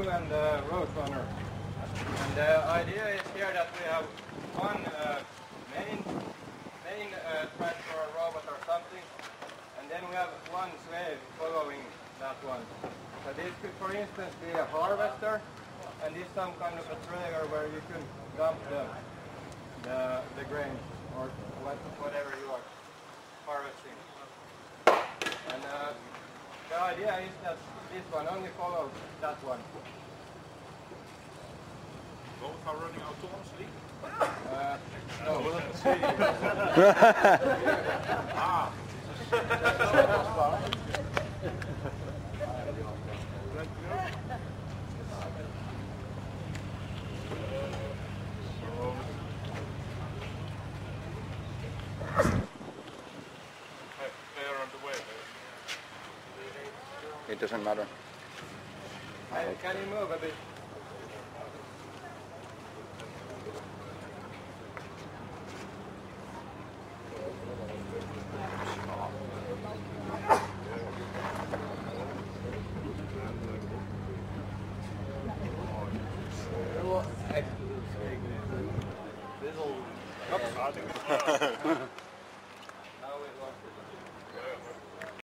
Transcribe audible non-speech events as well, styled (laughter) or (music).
and uh, RoseRunner. And the idea is here that we have one uh, main main uh, for a robot or something, and then we have one slave following that one. So this could, for instance, be a harvester, and this some kind of a trailer where you can dump the the, the grain or whatever you are harvesting. And uh, the idea is that this one only follows that one. Both are running autonomously. Uh, no. (laughs) Ah, (laughs) they are on the way. It doesn't matter. I, can you move a bit? Ah, det är